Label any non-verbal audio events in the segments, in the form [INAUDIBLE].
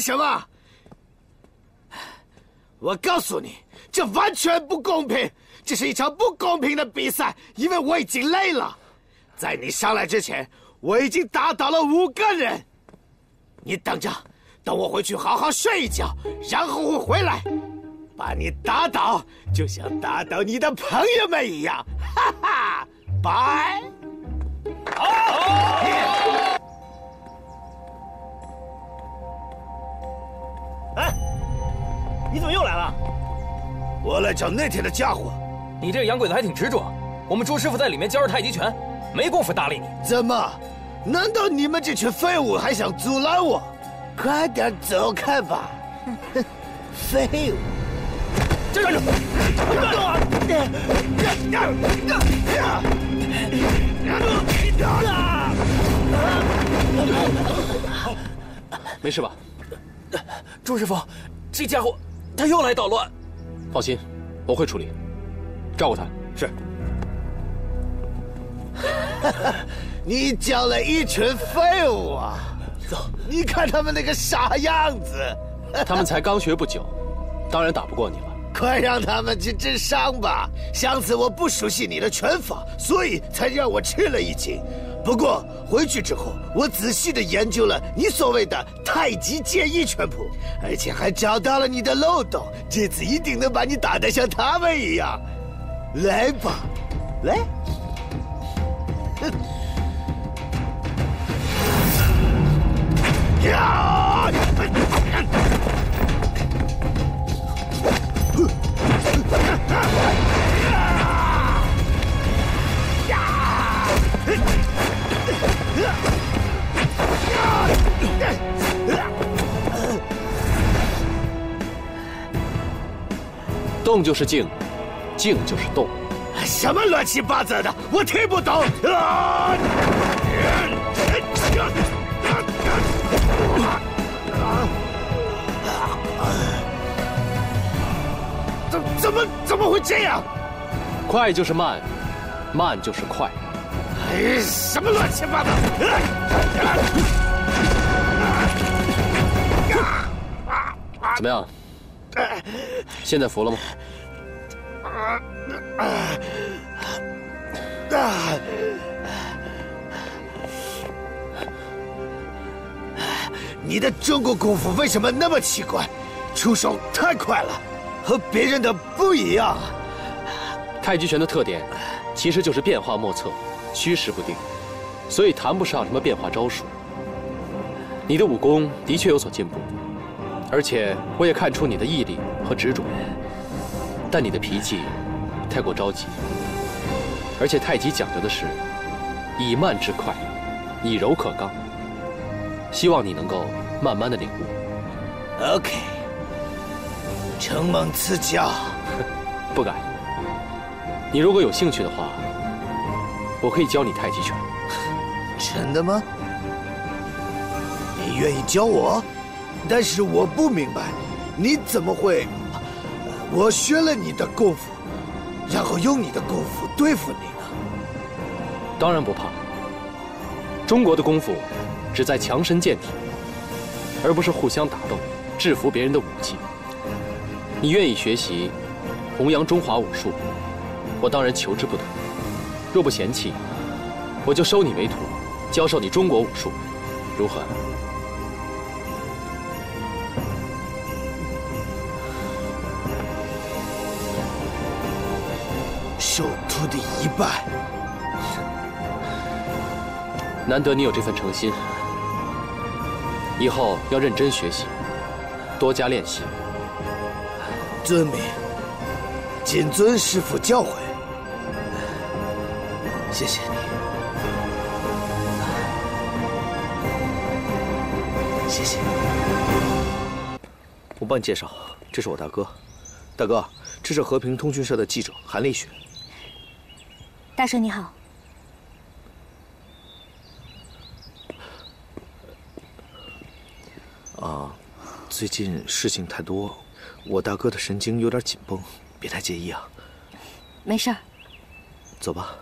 什么？我告诉你，这完全不公平，这是一场不公平的比赛，因为我已经累了。在你上来之前，我已经打倒了五个人。你等着，等我回去好好睡一觉，然后我回来，把你打倒，就像打倒你的朋友们一样。哈哈，拜。好。哎，你怎么又来了？我来找那天的家伙。你这个洋鬼子还挺执着。我们朱师傅在里面教着太极拳，没工夫搭理你。怎么？难道你们这群废物还想阻拦我？快点走开吧！[LAUGHS] 废物！站住！不要动啊！没事吧？朱师傅，这家伙他又来捣乱。放心，我会处理，照顾他。是。[LAUGHS] 你教了一群废物啊！走，你看他们那个傻样子。[LAUGHS] 他们才刚学不久，当然打不过你了。快让他们去治伤吧。上次我不熟悉你的拳法，所以才让我吃了一惊。不过回去之后，我仔细的研究了你所谓的太极剑意拳谱，而且还找到了你的漏洞。这次一定能把你打得像他们一样。来吧，来。呀！[LAUGHS] 动就是静，静就是动。什么乱七八糟的，我听不懂。啊！怎怎么怎么会这样？快就是慢，慢就是快。哎，什么乱七八糟！怎么样？现在服了吗？啊你的中国功夫为什么那么奇怪？出手太快了，和别人的不一样。太极拳的特点其实就是变化莫测，虚实不定，所以谈不上什么变化招数。你的武功的确有所进步，而且我也看出你的毅力和执着，但你的脾气太过着急。而且太极讲究的是以慢制快，以柔克刚。希望你能够慢慢的领悟。OK，承蒙赐教。[LAUGHS] 不敢。你如果有兴趣的话，我可以教你太极拳。[LAUGHS] 真的吗？你愿意教我？但是我不明白，你怎么会？我学了你的功夫，然后用你的功夫对付你呢？当然不怕。中国的功夫。只在强身健体，而不是互相打斗、制服别人的武器。你愿意学习，弘扬中华武术，我当然求之不得。若不嫌弃，我就收你为徒，教授你中国武术，如何？收徒弟一拜。难得你有这份诚心。以后要认真学习，多加练习。遵命，谨遵师傅教诲。谢谢你，谢谢。我帮你介绍，这是我大哥。大哥，这是和平通讯社的记者韩立雪。大叔你好。啊，最近事情太多，我大哥的神经有点紧绷，别太介意啊。没事儿，走吧。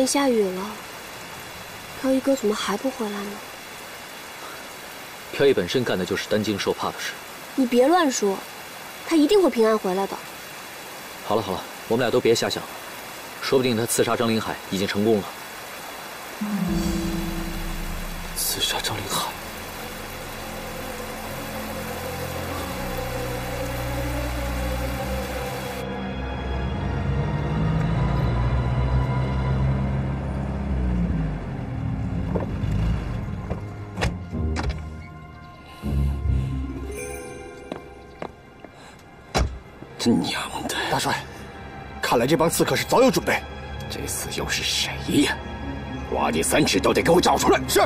天下雨了，飘逸哥怎么还不回来呢？飘逸本身干的就是担惊受怕的事。你别乱说，他一定会平安回来的。好了好了，我们俩都别瞎想了，说不定他刺杀张林海已经成功了。他娘的！大帅，看来这帮刺客是早有准备。这次又是谁呀？挖地三尺都得给我找出来！是。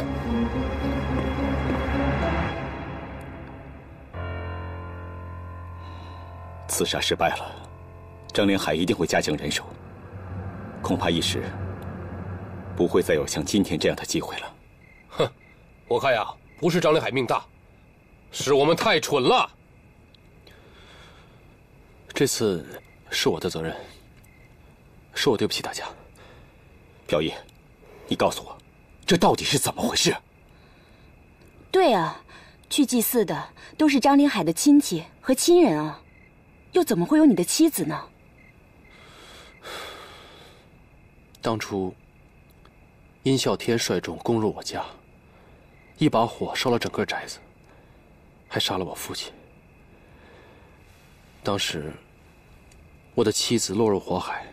刺杀失败了，张连海一定会加强人手，恐怕一时不会再有像今天这样的机会了。哼，我看呀，不是张连海命大，是我们太蠢了。这次是我的责任，是我对不起大家。表姨，你告诉我，这到底是怎么回事？对啊，去祭祀的都是张林海的亲戚和亲人啊，又怎么会有你的妻子呢？当初，殷啸天率众攻入我家，一把火烧了整个宅子，还杀了我父亲。当时，我的妻子落入火海，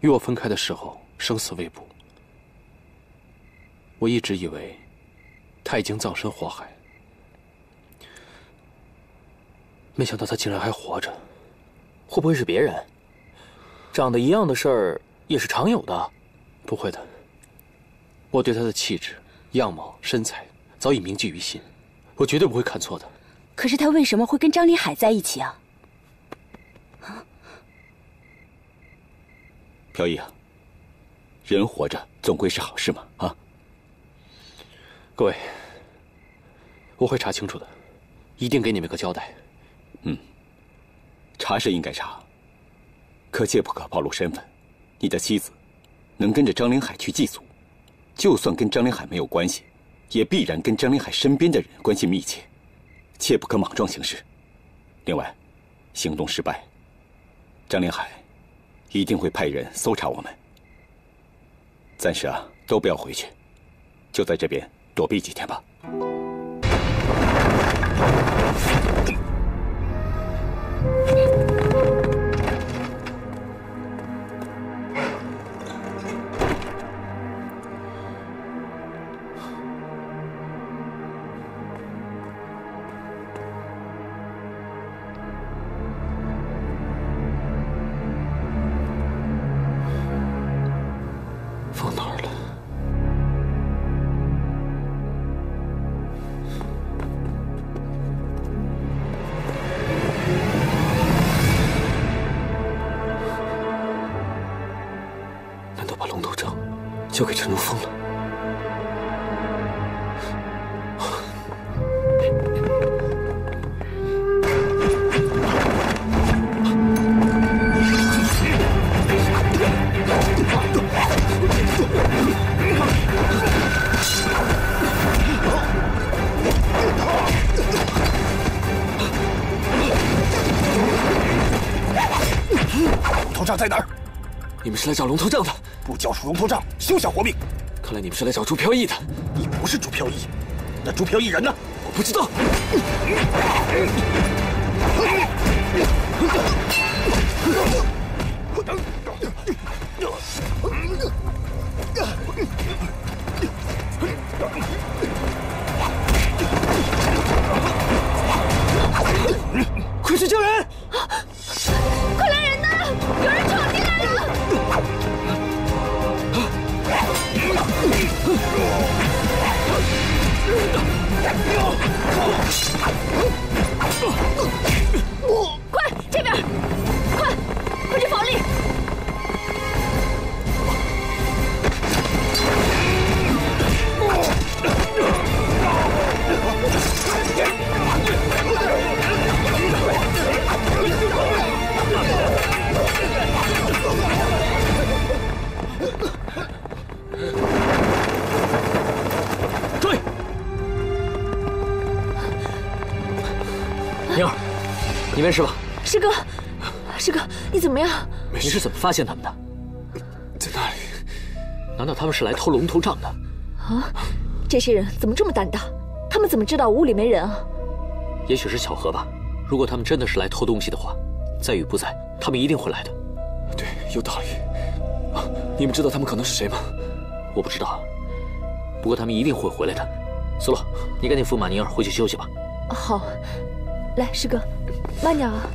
与我分开的时候生死未卜。我一直以为他已经葬身火海，没想到他竟然还活着。会不会是别人？长得一样的事儿也是常有的。不会的，我对他的气质、样貌、身材早已铭记于心，我绝对不会看错的。可是他为什么会跟张林海在一起啊？飘逸啊，人活着总归是好事嘛啊！各位，我会查清楚的，一定给你们个交代。嗯，查是应该查，可切不可暴露身份。你的妻子能跟着张林海去祭祖，就算跟张林海没有关系，也必然跟张林海身边的人关系密切，切不可莽撞行事。另外，行动失败，张林海一定会派人搜查我们。暂时啊，都不要回去，就在这边躲避几天吧。交给陈如风了。龙头杖在哪儿？你们是来找龙头杖的？不交出龙头杖，休想活命！看来你们是来找朱飘逸的。你不是朱飘逸，那朱飘逸人呢？我不知道。[LAUGHS] 师哥，你怎么样？你是怎么发现他们的？在那里。难道他们是来偷龙头杖的？啊，这些人怎么这么胆大？他们怎么知道屋里没人啊？也许是巧合吧。如果他们真的是来偷东西的话，在与不在，他们一定会来的。对，有道理。啊，你们知道他们可能是谁吗？我不知道，不过他们一定会回来的。苏洛，你赶紧扶马宁儿回去休息吧。好，来，师哥，慢点啊。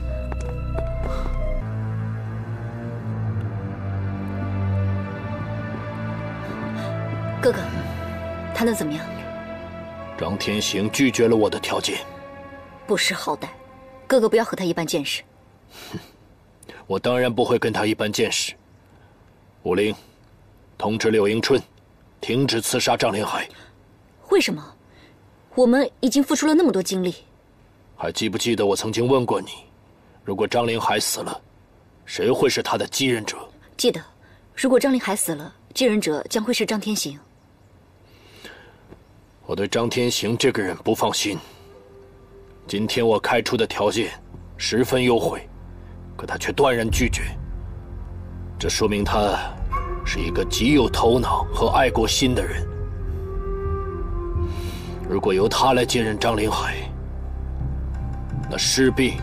哥哥，谈的怎么样？张天行拒绝了我的条件。不识好歹，哥哥不要和他一般见识。哼 [LAUGHS] 我当然不会跟他一般见识。武林，通知柳迎春，停止刺杀张连海。为什么？我们已经付出了那么多精力。还记不记得我曾经问过你，如果张连海死了，谁会是他的继任者？记得，如果张凌海死了，继任者将会是张天行。我对张天行这个人不放心。今天我开出的条件十分优惠，可他却断然拒绝。这说明他是一个极有头脑和爱国心的人。如果由他来接任张凌海，那势必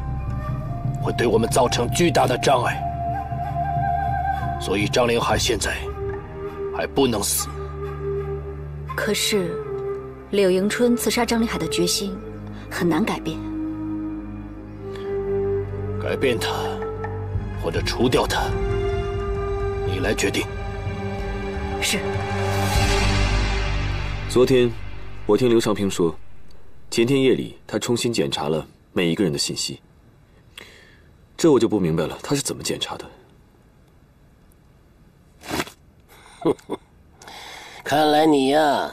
会对我们造成巨大的障碍。所以张凌海现在还不能死。可是，柳迎春刺杀张林海的决心很难改变。改变他，或者除掉他，你来决定。是。昨天，我听刘长平说，前天夜里他重新检查了每一个人的信息。这我就不明白了，他是怎么检查的？[LAUGHS] 看来你呀，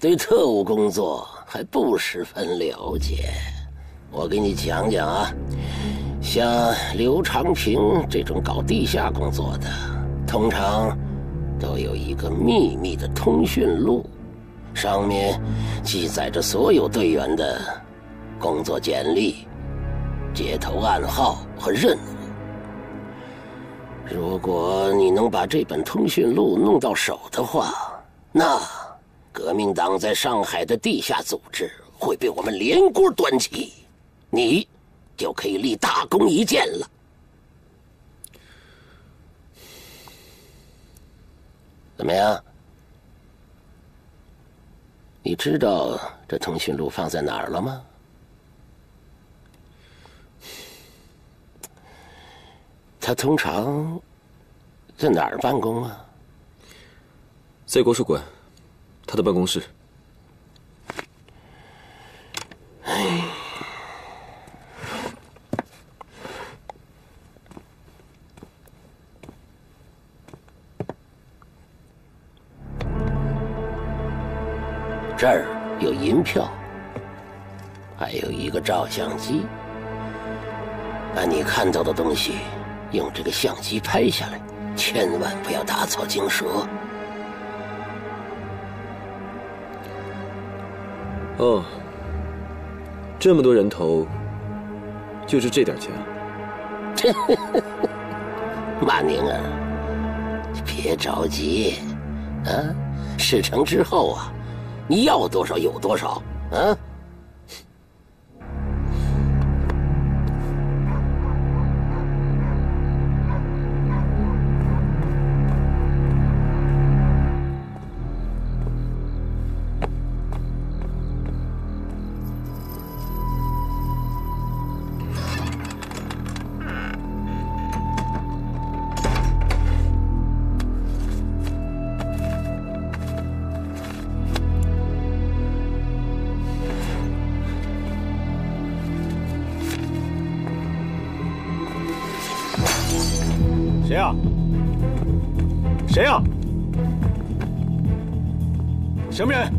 对特务工作还不十分了解。我给你讲讲啊，像刘长平这种搞地下工作的，通常都有一个秘密的通讯录，上面记载着所有队员的工作简历、接头暗号和任务。如果你能把这本通讯录弄到手的话，那革命党在上海的地下组织会被我们连锅端起，你就可以立大功一件了。怎么样？你知道这通讯录放在哪儿了吗？他通常在哪儿办公啊？在国术馆，他的办公室。这儿有银票，还有一个照相机，把你看到的东西用这个相机拍下来，千万不要打草惊蛇。哦，这么多人头，就是这点钱啊？[LAUGHS] 马宁啊，别着急，啊，事成之后啊，你要多少有多少，啊。什么人？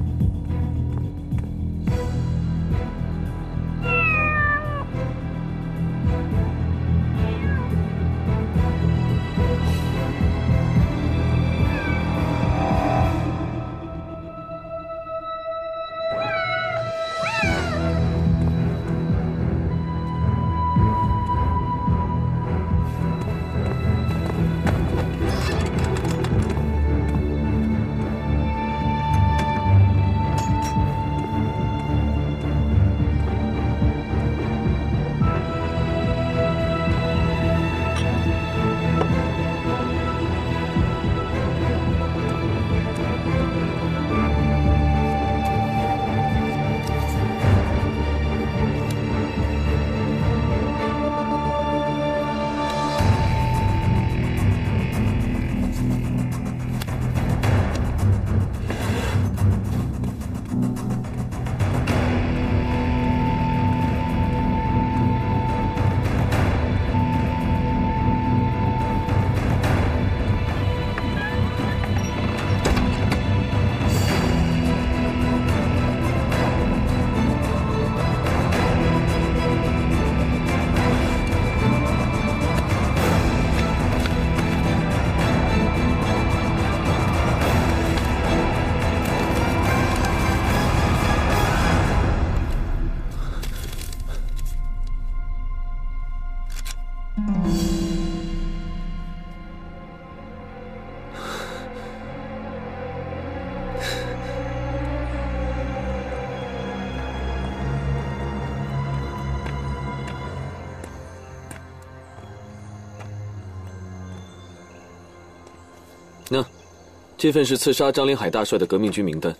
这份是刺杀张灵海大帅的革命军名单。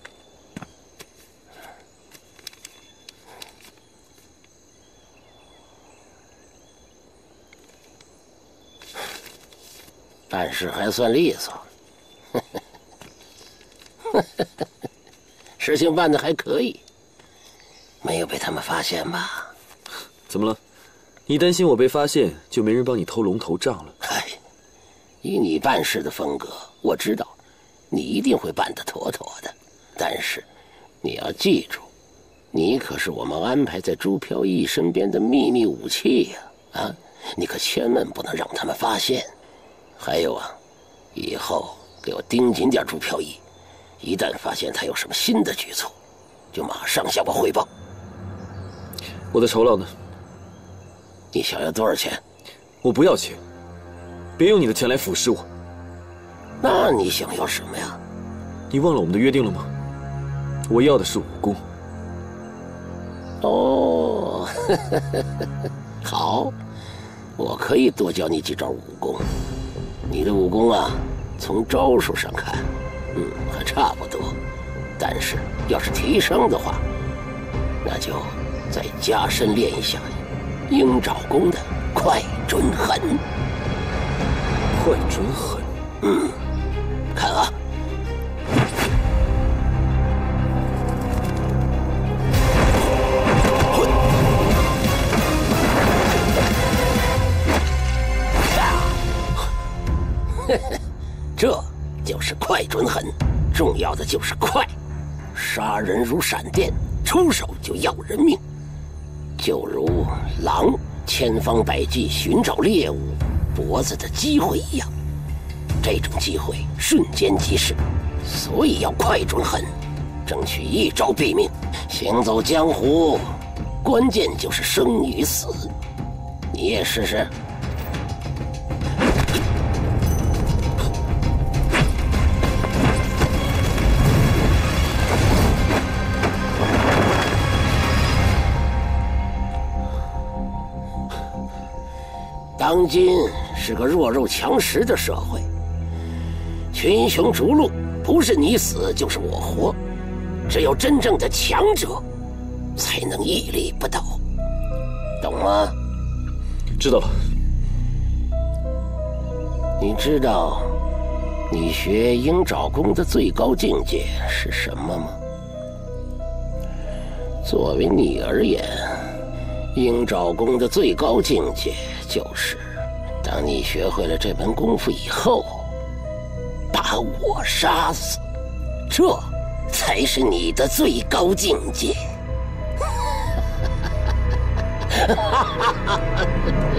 办事还算利索，[LAUGHS] 事情办的还可以，没有被他们发现吧？怎么了？你担心我被发现，就没人帮你偷龙头账了？哎，以你办事的风格，我知道你一定会办得妥妥的。但是你要记住，你可是我们安排在朱飘逸身边的秘密武器呀！啊，你可千万不能让他们发现。还有啊，以后给我盯紧点朱飘逸，一旦发现他有什么新的举措，就马上向我汇报。我的酬劳呢？你想要多少钱？我不要钱，别用你的钱来腐蚀我。那你想要什么呀？你忘了我们的约定了吗？我要的是武功。哦，[LAUGHS] 好，我可以多教你几招武功。你的武功啊，从招数上看，嗯，还差不多。但是要是提升的话，那就再加深练一下鹰爪功的快、准、狠。快、准、狠。嗯，看啊。这就是快准狠，重要的就是快，杀人如闪电，出手就要人命，就如狼千方百计寻找猎物脖子的机会一样。这种机会瞬间即逝，所以要快准狠，争取一招毙命。行走江湖，关键就是生与死。你也试试。当今是个弱肉强食的社会，群雄逐鹿，不是你死就是我活，只有真正的强者，才能屹立不倒，懂吗？知道了。你知道你学鹰爪功的最高境界是什么吗？作为你而言。鹰爪功的最高境界就是，当你学会了这门功夫以后，把我杀死，这才是你的最高境界。[LAUGHS]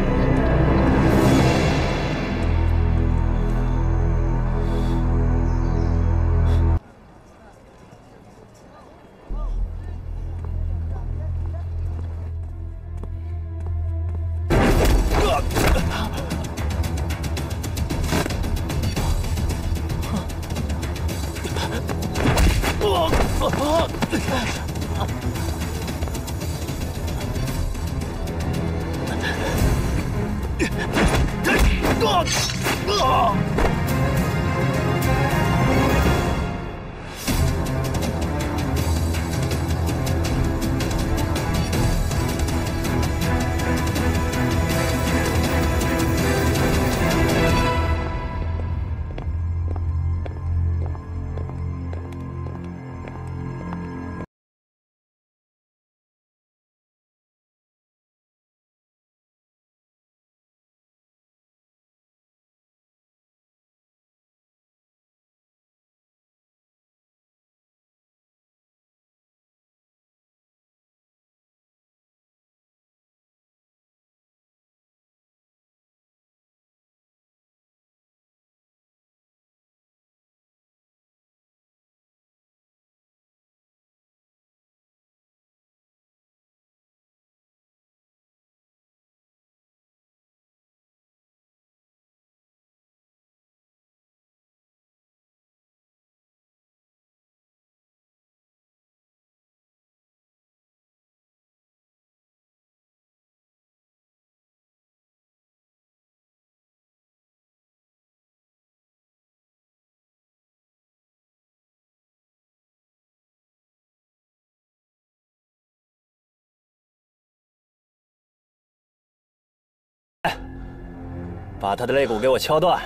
把他的肋骨给我敲断，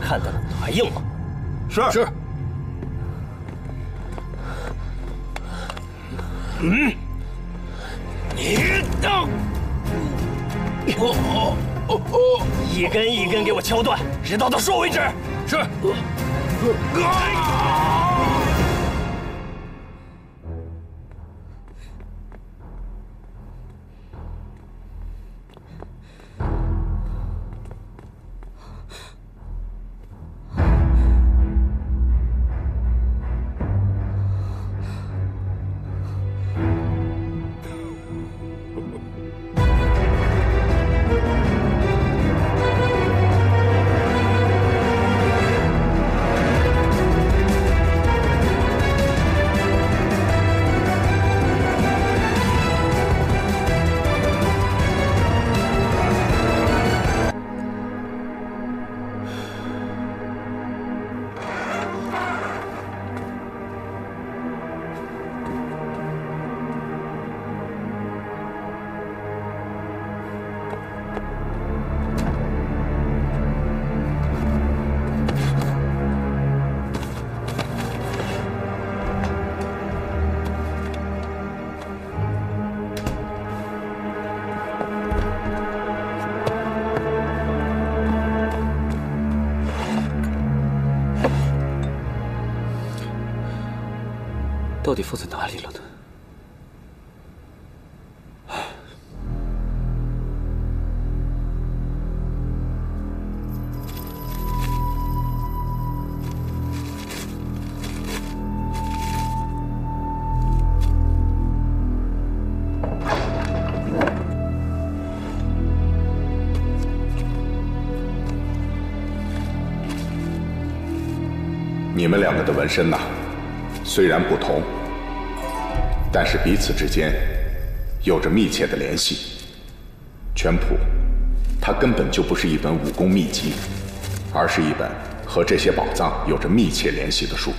看他还硬吗？是是。嗯，你等，哦哦哦哦，一根一根给我敲断，直到他说为止。是。到底放在哪里了呢？你们两个的纹身呐，虽然不同，但是彼此之间有着密切的联系。全谱，它根本就不是一本武功秘籍，而是一本和这些宝藏有着密切联系的书。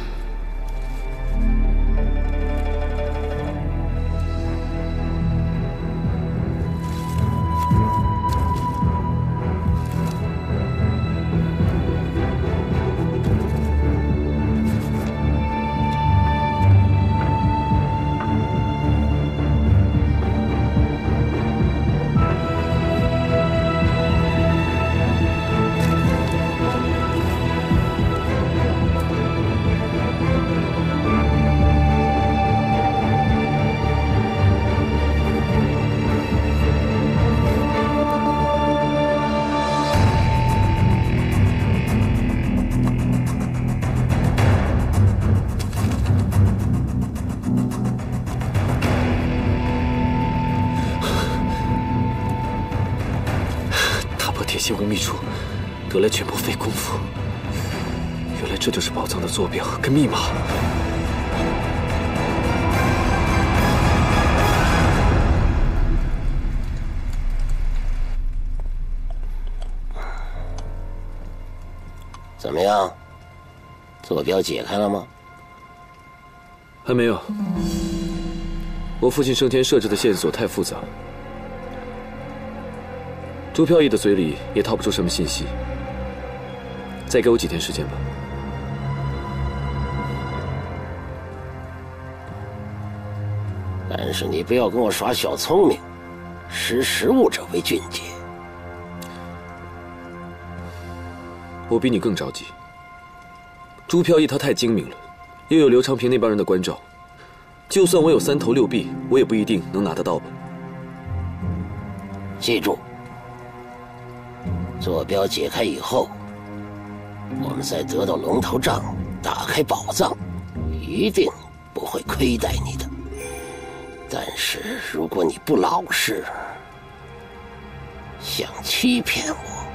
密码。怎么样？坐标解开了吗？还没有。我父亲升天设置的线索太复杂，朱飘逸的嘴里也套不出什么信息。再给我几天时间吧。但是你不要跟我耍小聪明，识时务者为俊杰。我比你更着急。朱飘逸他太精明了，又有刘长平那帮人的关照，就算我有三头六臂，我也不一定能拿得到吧。记住，坐标解开以后，我们再得到龙头杖，打开宝藏，一定不会亏待你的。但是如果你不老实，想欺骗我，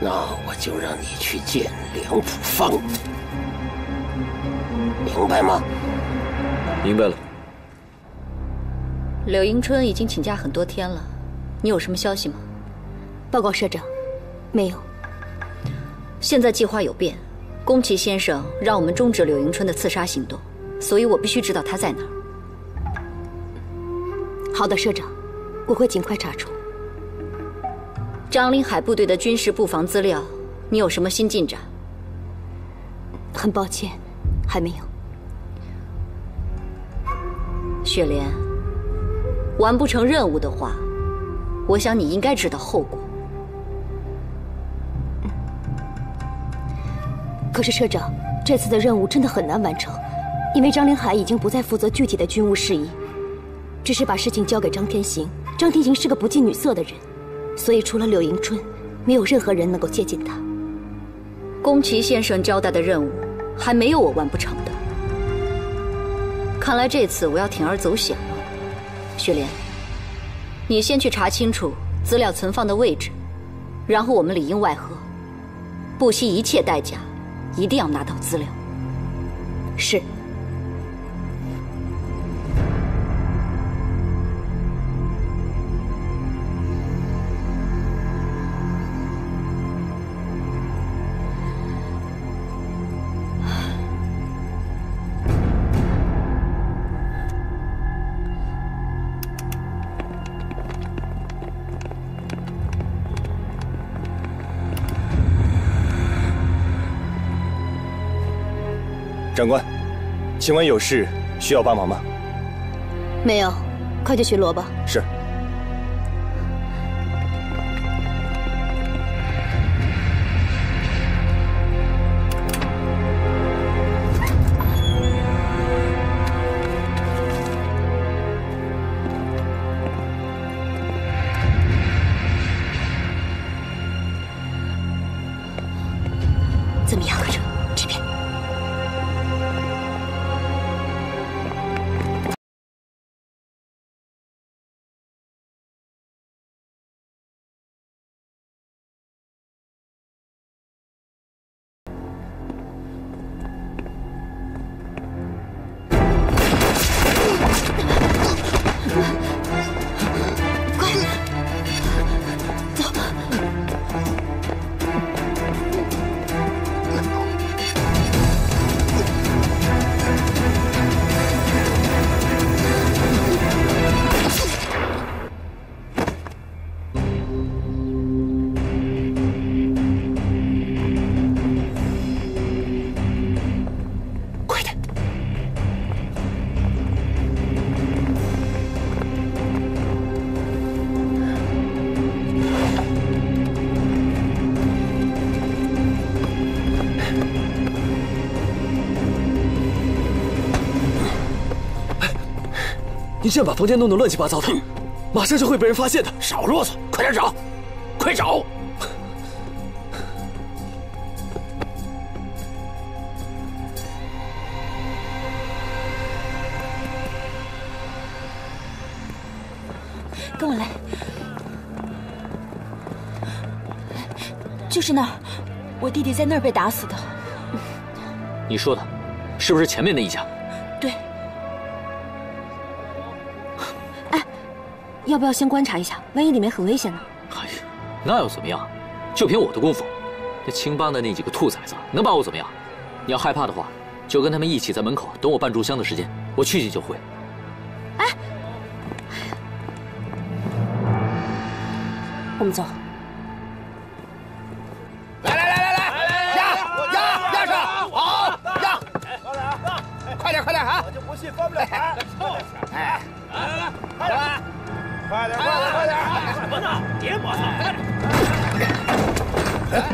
那我就让你去见梁普方，明白吗？明白了。柳迎春已经请假很多天了，你有什么消息吗？报告社长，没有。现在计划有变，宫崎先生让我们终止柳迎春的刺杀行动，所以我必须知道他在哪儿。好的，社长，我会尽快查出。张林海部队的军事布防资料，你有什么新进展？很抱歉，还没有。雪莲，完不成任务的话，我想你应该知道后果。可是社长，这次的任务真的很难完成，因为张林海已经不再负责具体的军务事宜，只是把事情交给张天行。张天行是个不近女色的人，所以除了柳迎春，没有任何人能够接近他。宫崎先生交代的任务，还没有我完不成的。看来这次我要铤而走险了。雪莲，你先去查清楚资料存放的位置，然后我们里应外合，不惜一切代价，一定要拿到资料。是。长官，请问有事需要帮忙吗？没有，快去巡逻吧。是。怎么样？把房间弄得乱七八糟的，马上就会被人发现的。少啰嗦，快点找，快找！跟我来，就是那儿，我弟弟在那儿被打死的。你说的，是不是前面那一家？要不要先观察一下？万一里面很危险呢？哎呀，那又怎么样？就凭我的功夫，那青帮的那几个兔崽子能把我怎么样？你要害怕的话，就跟他们一起在门口等我半炷香的时间，我去去就会。哎，我们走。来来来来来，压压压上，好压，快点快点啊！我就不信翻不了台。哎，来来来，快点，快点快点快点！什么呢？别磨蹭，快点！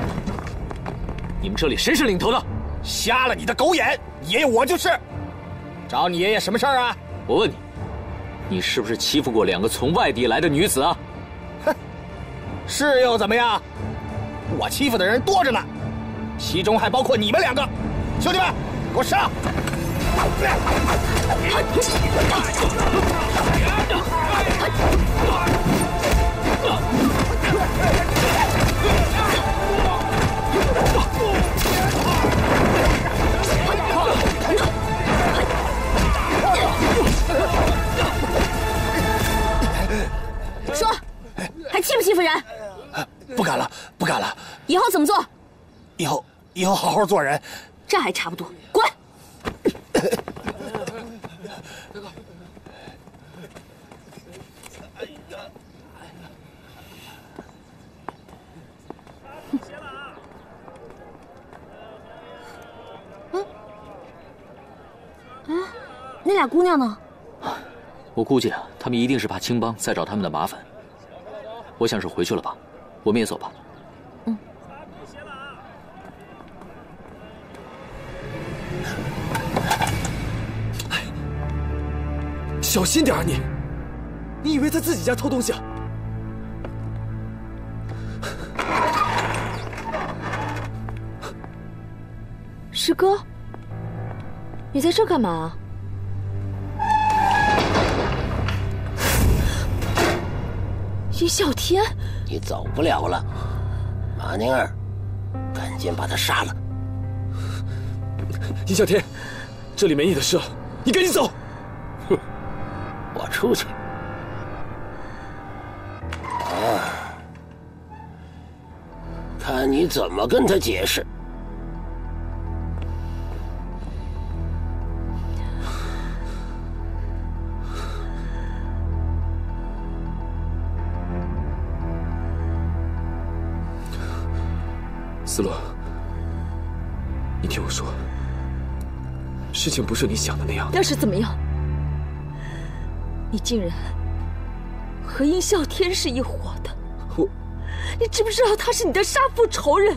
你们这里谁是领头的？瞎了你的狗眼！爷爷我就是。找你爷爷什么事儿啊？我问你，你是不是欺负过两个从外地来的女子啊？哼，是又怎么样？我欺负的人多着呢，其中还包括你们两个。兄弟们，给我上！说，还欺不欺负人？不敢了，不敢了。以后怎么做？以后以后好好做人。这还差不多，那俩姑娘呢？我估计啊，他们一定是怕青帮再找他们的麻烦。我想是回去了吧，我们也走吧。嗯。小心点啊你！你以为在自己家偷东西啊？师哥，你在这干嘛？殷啸天，你走不了了，马宁儿，赶紧把他杀了。殷啸天，这里没你的事了，你赶紧走。哼，我出去。啊，看你怎么跟他解释。思洛，你听我说，事情不是你想的那样。那是怎么样？你竟然和殷啸天是一伙的！我，你知不知道他是你的杀父仇人？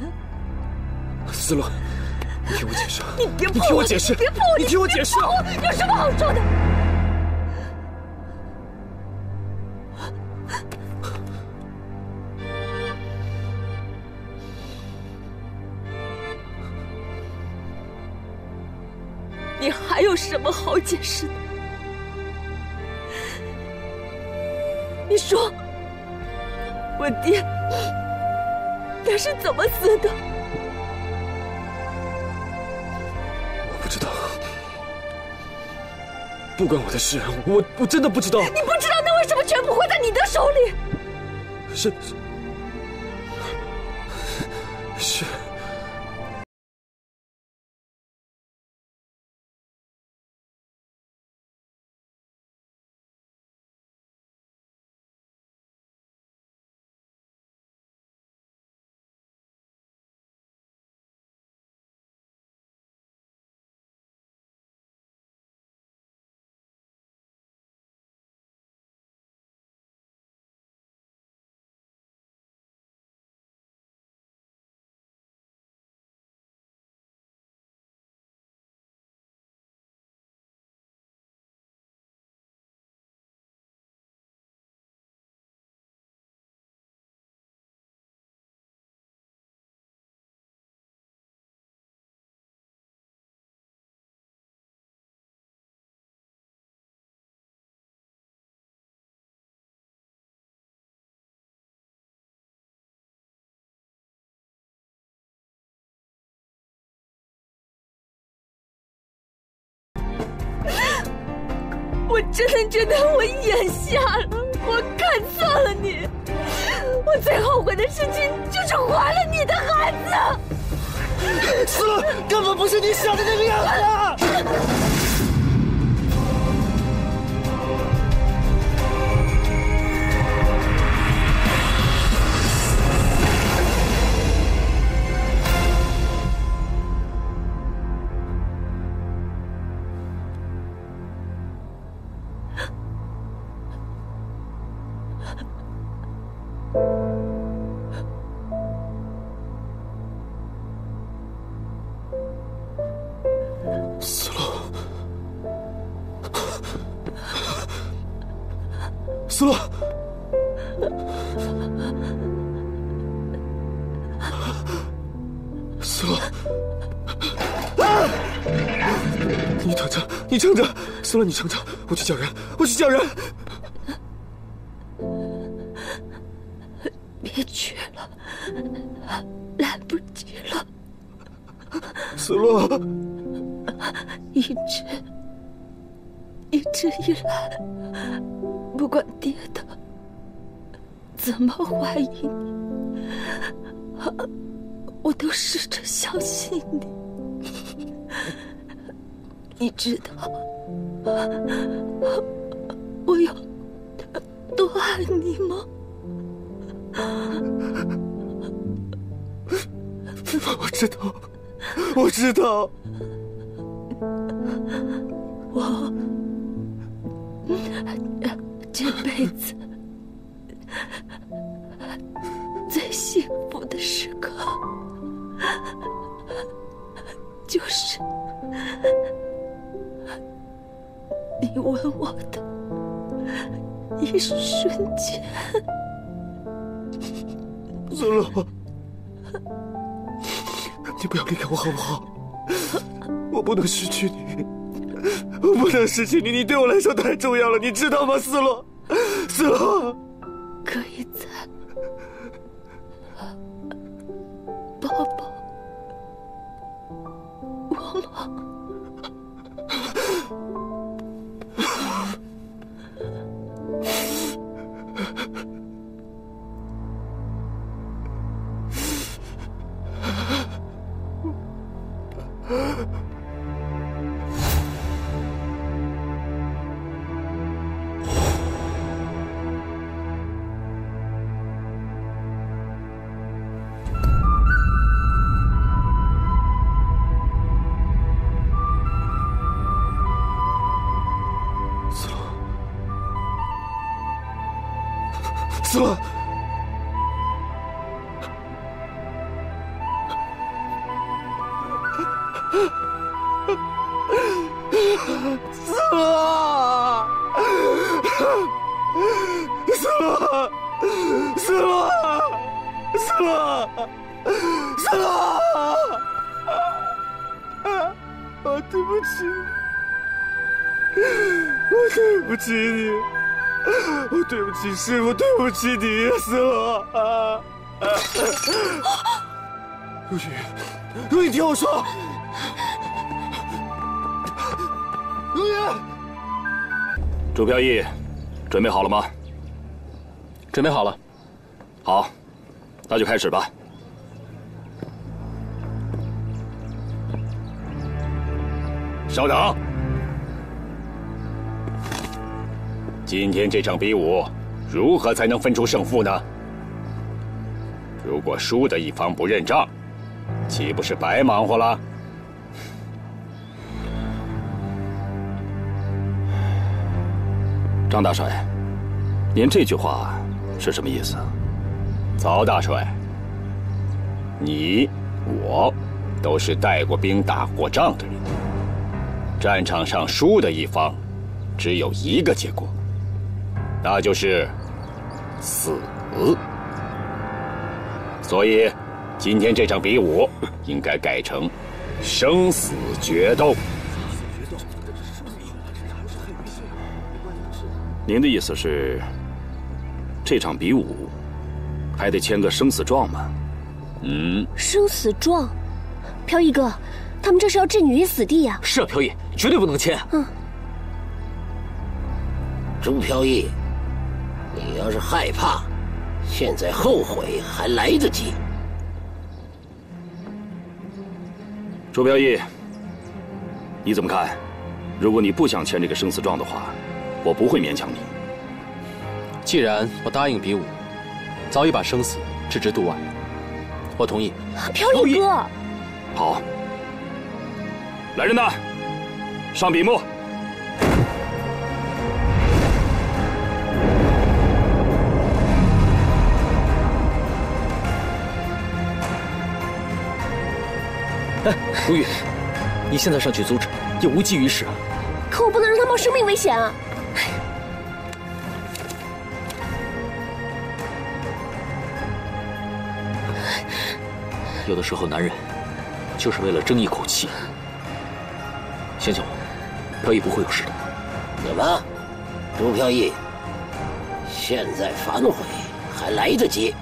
思洛，你听我解释。你别碰我你听我解释。别碰我！你听我解释。有什么好说的？什么好解释的？你说，我爹他是怎么死的？我不知道，不关我的事，我我真的不知道。你不知道，那为什么全部会在你的手里？是是。真的觉得我眼瞎了，我看错了你。我最后悔的事情就是怀了你的孩子。思洛根本不是你想的那个样子。着，思洛，你撑着，我去叫人，我去叫人。别去了，来不及了。思洛，一直，一直以来。不管爹的怎么怀疑你，我都试着相信你。[LAUGHS] 你知道我有多爱你吗？我知道，我知道。我。这辈子最幸福的时刻，就是吻我的一瞬间。苏洛，你不要离开我好不好？我不能失去你。我不能失去你，你对我来说太重要了，你知道吗，斯洛？斯洛，师傅，对不起你，死了。如雨，如雨，听我说。如雨，朱飘逸，准备好了吗？准备好了。好，那就开始吧。稍等。今天这场比武，如何才能分出胜负呢？如果输的一方不认账，岂不是白忙活了？张大帅，您这句话是什么意思？曹大帅，你我都是带过兵、打过仗的人，战场上输的一方，只有一个结果。那就是死，所以今天这场比武应该改成生死决斗。您的意思是，这场比武还得签个生死状吗？嗯，生死状，飘逸哥，他们这是要置你于死地呀！是啊，飘逸，绝对不能签。嗯。朱飘逸，你要是害怕，现在后悔还来得及。朱标义，你怎么看？如果你不想签这个生死状的话，我不会勉强你。既然我答应比武，早已把生死置之度外，我同意。飘逸哥，好，来人呐，上笔墨。哎，如玉，你现在上去阻止也无济于事啊。可我不能让他冒生命危险啊！有的时候，男人就是为了争一口气。相信我，飘逸不会有事的。怎么，朱飘逸？现在反悔还来得及。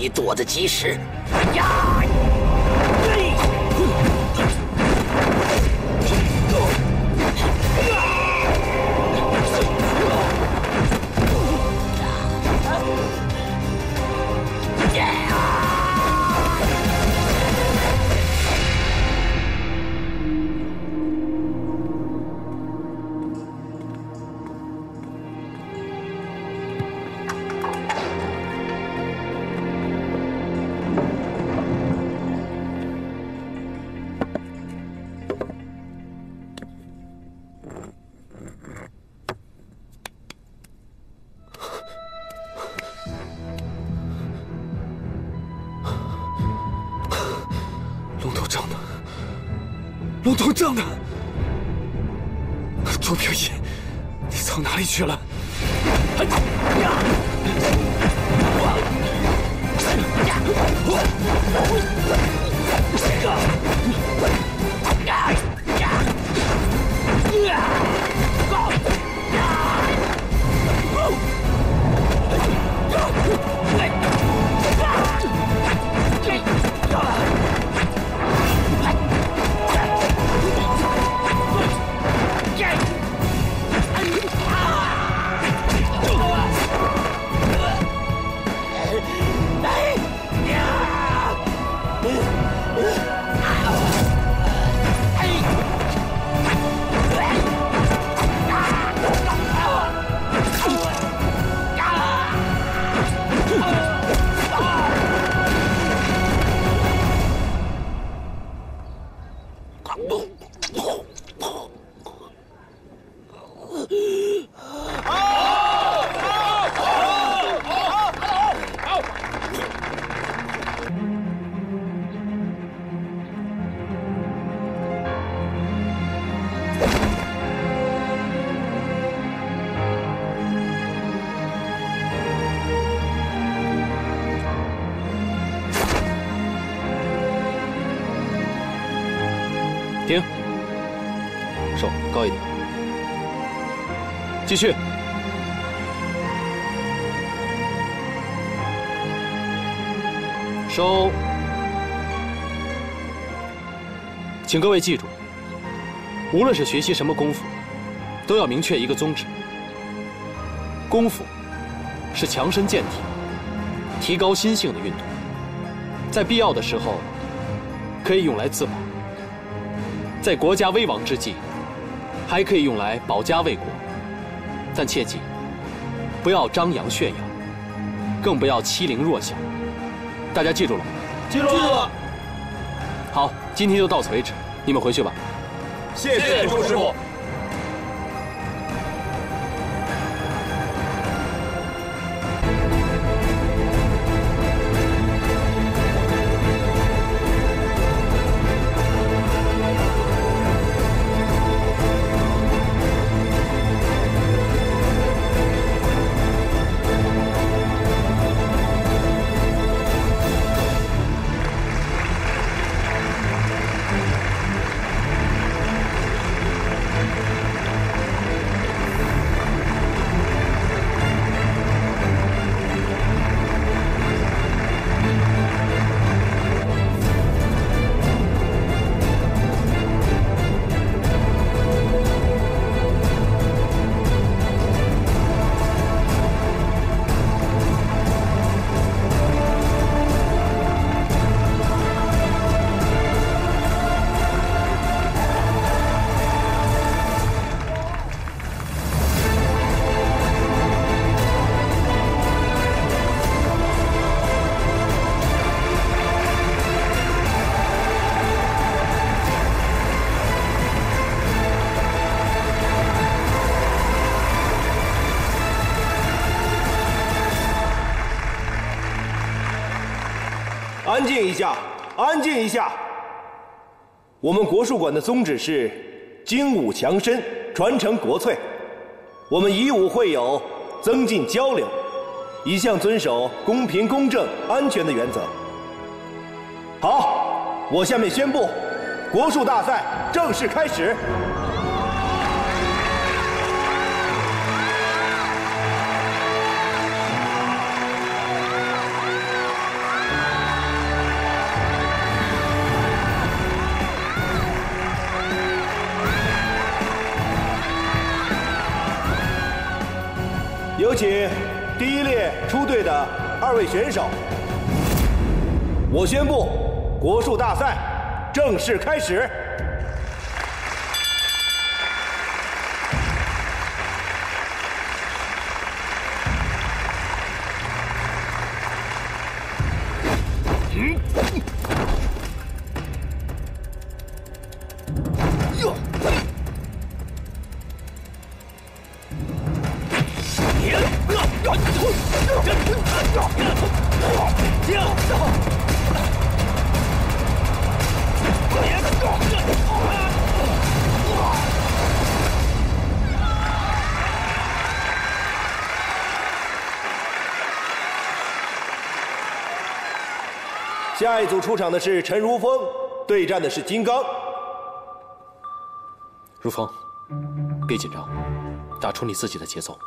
你躲得及时。龙头杖呢？朱飘逸，你藏哪里去了？停，收，请各位记住，无论是学习什么功夫，都要明确一个宗旨：功夫是强身健体、提高心性的运动，在必要的时候可以用来自保，在国家危亡之际还可以用来保家卫国。但切记，不要张扬炫耀，更不要欺凌弱小。大家记住了吗？记住了。好，今天就到此为止，你们回去吧。谢谢朱师傅。安静一下，安静一下。我们国术馆的宗旨是精武强身，传承国粹。我们以武会友，增进交流，一向遵守公平、公正、安全的原则。好，我下面宣布，国术大赛正式开始。有请第一列出队的二位选手。我宣布，国术大赛正式开始。组出场的是陈如风，对战的是金刚。如风，别紧张，打出你自己的节奏。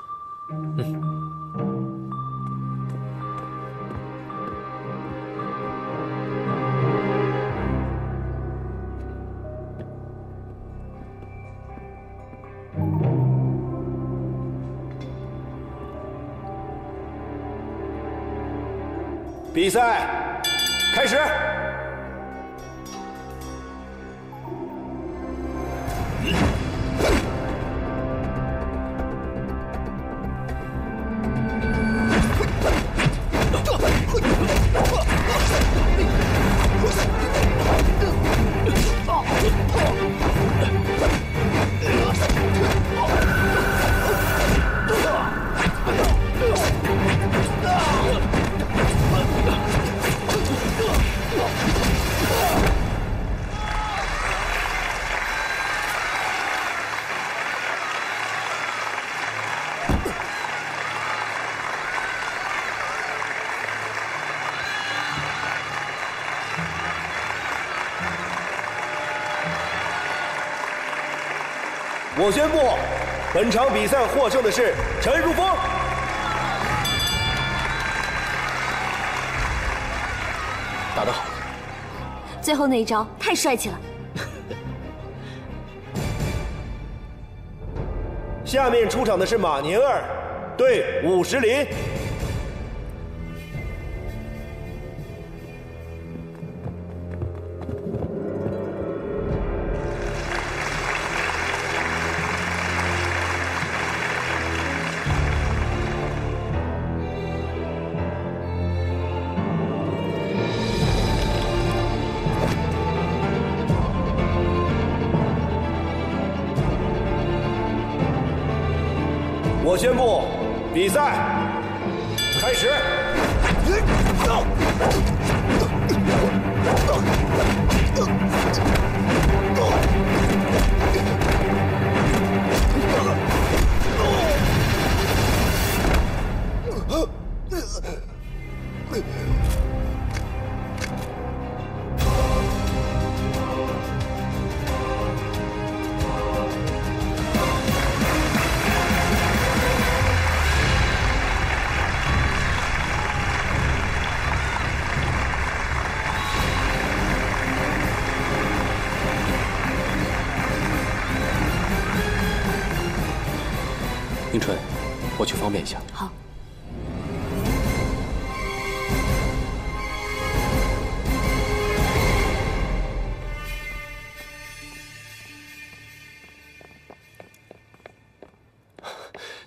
嗯。比赛。我宣布，本场比赛获胜的是陈如风。打得好！最后那一招太帅气了。下面出场的是马宁儿，对五十林。便一下。好。[LAUGHS]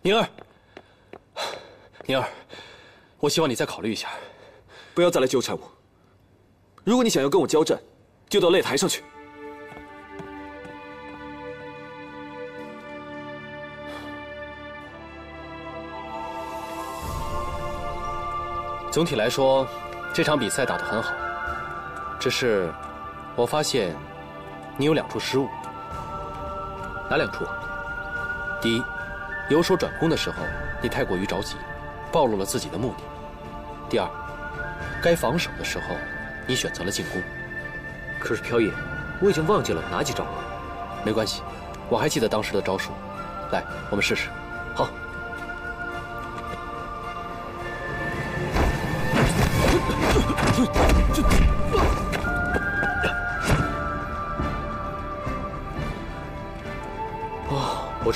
宁儿，宁儿，我希望你再考虑一下，不要再来纠缠我。如果你想要跟我交战，就到擂台上去。总体来说，这场比赛打得很好，只是我发现你有两处失误。哪两处？第一，由守转攻的时候，你太过于着急，暴露了自己的目的；第二，该防守的时候，你选择了进攻。可是飘逸，我已经忘记了哪几招了。没关系，我还记得当时的招数。来，我们试试。好。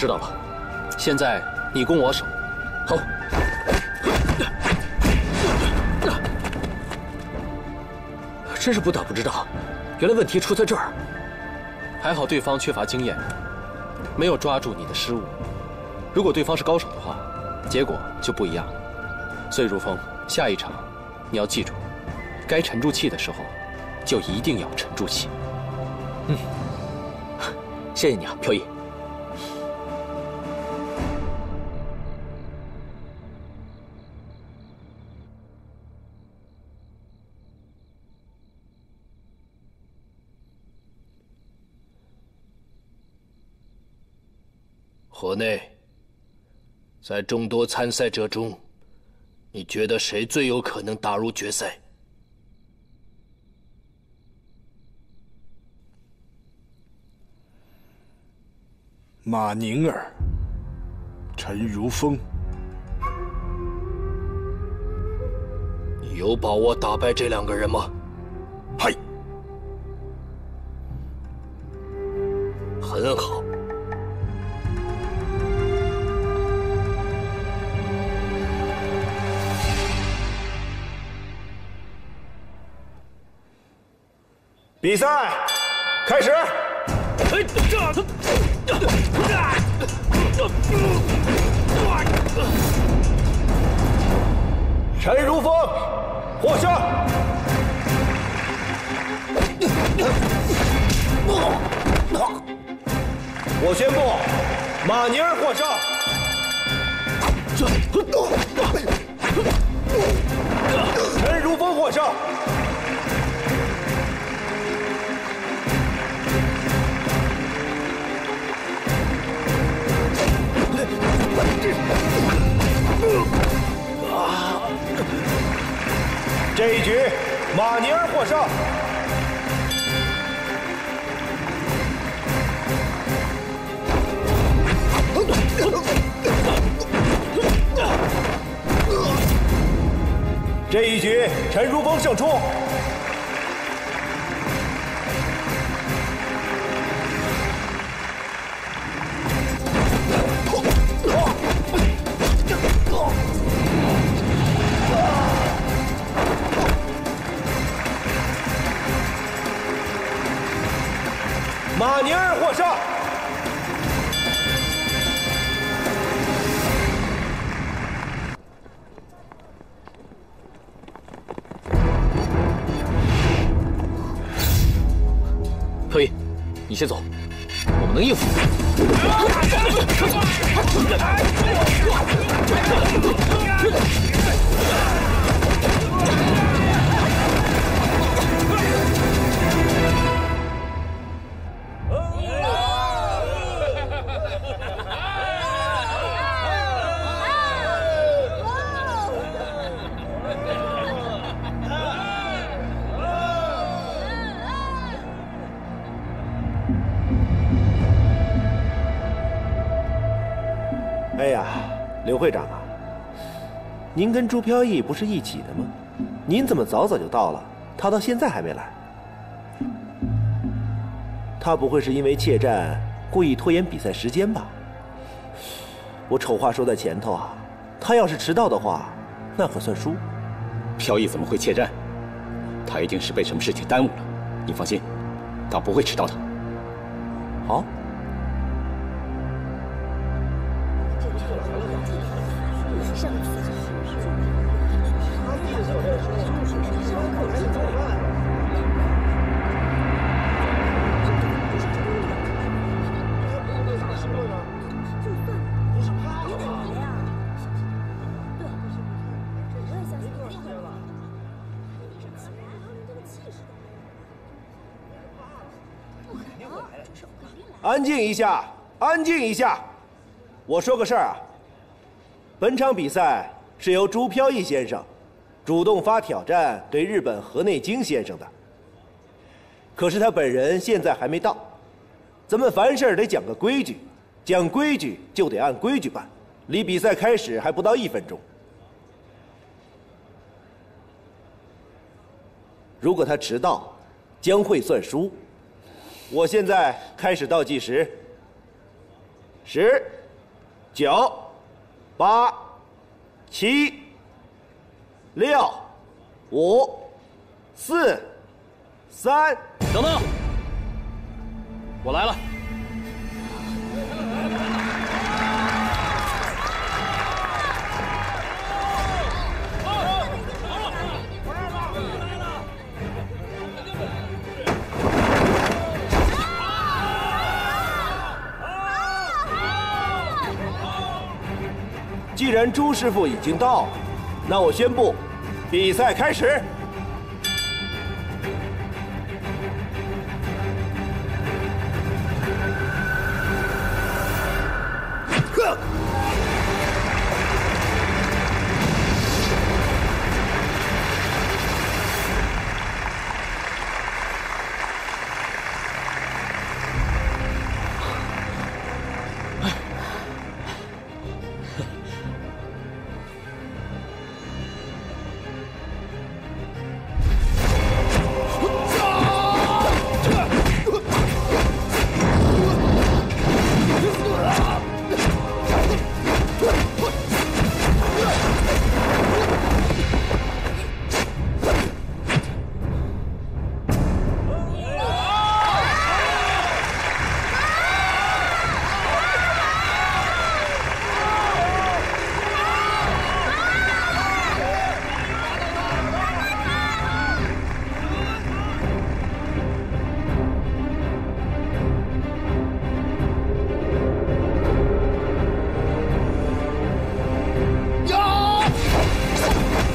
知道了。现在你攻我守。好。真是不打不知道，原来问题出在这儿。还好对方缺乏经验，没有抓住你的失误。如果对方是高手的话，结果就不一样了。所以如风，下一场你要记住，该沉住气的时候，就一定要沉住气。嗯，谢谢你啊，飘逸。河内，在众多参赛者中，你觉得谁最有可能打入决赛？马宁儿、陈如风，你有把握打败这两个人吗？嗨，很好。比赛开始。陈如风获胜。我宣布，马宁儿获胜。陈如风获胜。这一局，马宁儿获胜。这一局，陈如风胜出。马宁儿获胜。飘逸，你先走，我们能应付。您跟朱飘逸不是一起的吗？您怎么早早就到了？他到现在还没来。他不会是因为怯战故意拖延比赛时间吧？我丑话说在前头啊，他要是迟到的话，那可算输。飘逸怎么会怯战？他一定是被什么事情耽误了。你放心，他不会迟到的。好。安静一下，安静一下。我说个事儿啊。本场比赛是由朱飘逸先生主动发挑战对日本河内京先生的。可是他本人现在还没到。咱们凡事得讲个规矩，讲规矩就得按规矩办。离比赛开始还不到一分钟。如果他迟到，将会算输。我现在开始倒计时。十、九、八、七、六、五、四、三。等等，我来了。既然朱师傅已经到了，那我宣布，比赛开始。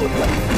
Good luck.